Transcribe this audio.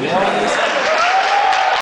Yeah.